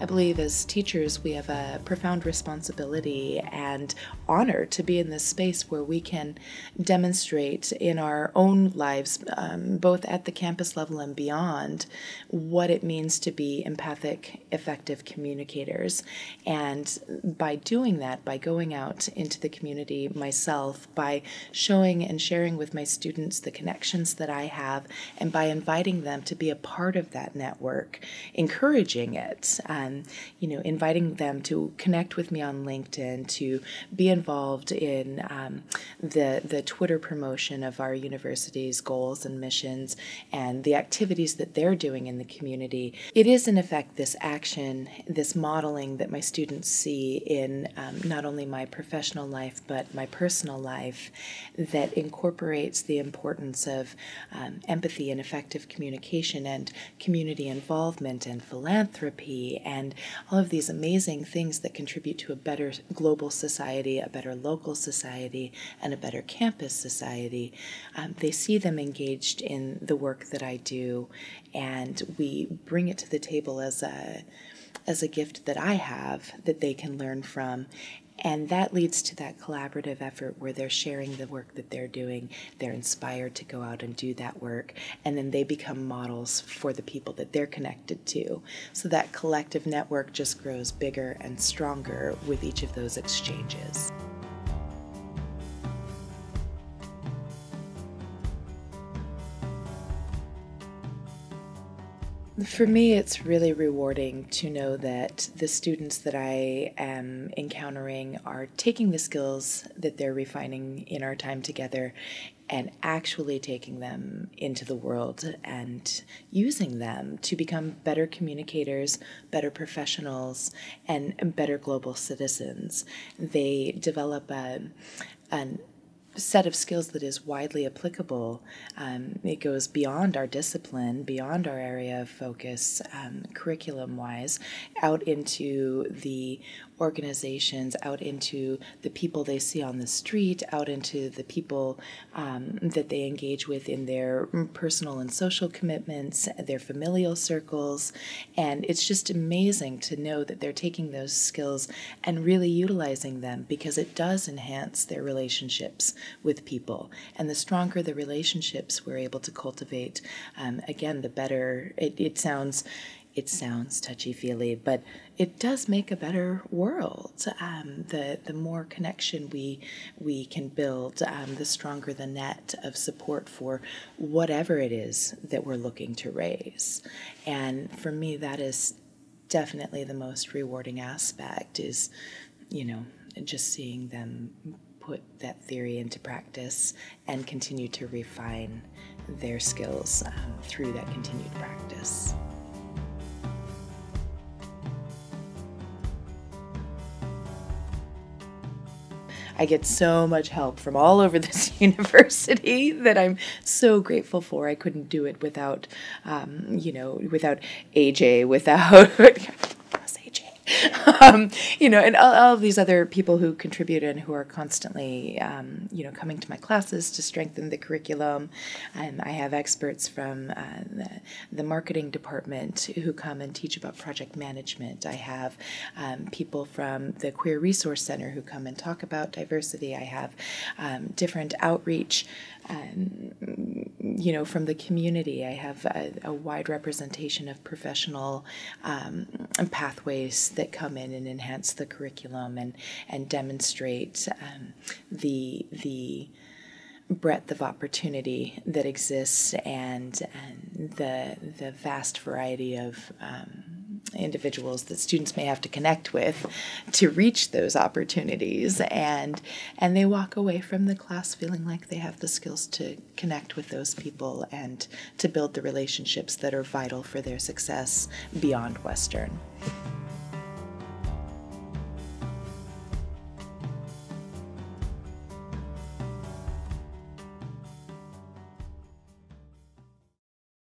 I believe as teachers, we have a profound responsibility and honor to be in this space where we can demonstrate in our own lives, um, both at the campus level and beyond, what it means to be empathic, effective communicators. And by doing that, by going out into the community myself, by showing and sharing with my students the connections that I have, and by inviting them to be a part of that network, encouraging it, you know, inviting them to connect with me on LinkedIn, to be involved in um, the the Twitter promotion of our university's goals and missions and the activities that they're doing in the community. It is in effect this action, this modeling that my students see in um, not only my professional life but my personal life that incorporates the importance of um, empathy and effective communication and community involvement and philanthropy and all of these amazing things that contribute to a better global society, a better local society, and a better campus society. Um, they see them engaged in the work that I do, and we bring it to the table as a as a gift that I have that they can learn from. And that leads to that collaborative effort where they're sharing the work that they're doing. They're inspired to go out and do that work. And then they become models for the people that they're connected to. So that collective network just grows bigger and stronger with each of those exchanges. For me, it's really rewarding to know that the students that I am encountering are taking the skills that they're refining in our time together and actually taking them into the world and using them to become better communicators, better professionals, and better global citizens. They develop a, an set of skills that is widely applicable. Um, it goes beyond our discipline, beyond our area of focus, um, curriculum wise, out into the organizations, out into the people they see on the street, out into the people um, that they engage with in their personal and social commitments, their familial circles. And it's just amazing to know that they're taking those skills and really utilizing them because it does enhance their relationships with people. And the stronger the relationships we're able to cultivate, um, again, the better it, it sounds it sounds touchy feely, but it does make a better world. Um, the the more connection we we can build, um, the stronger the net of support for whatever it is that we're looking to raise. And for me, that is definitely the most rewarding aspect. Is you know just seeing them put that theory into practice and continue to refine their skills um, through that continued practice. I get so much help from all over this university that I'm so grateful for. I couldn't do it without, um, you know, without AJ, without um, you know, and all, all, of these other people who contribute and who are constantly, um, you know, coming to my classes to strengthen the curriculum. And I have experts from uh, the, the, marketing department who come and teach about project management. I have um, people from the Queer Resource Center who come and talk about diversity. I have um, different outreach um, you know, from the community. I have a, a wide representation of professional um, pathways that come in and enhance the curriculum and and demonstrate um, the the breadth of opportunity that exists and, and the the vast variety of um, individuals that students may have to connect with to reach those opportunities. And and they walk away from the class feeling like they have the skills to connect with those people and to build the relationships that are vital for their success beyond western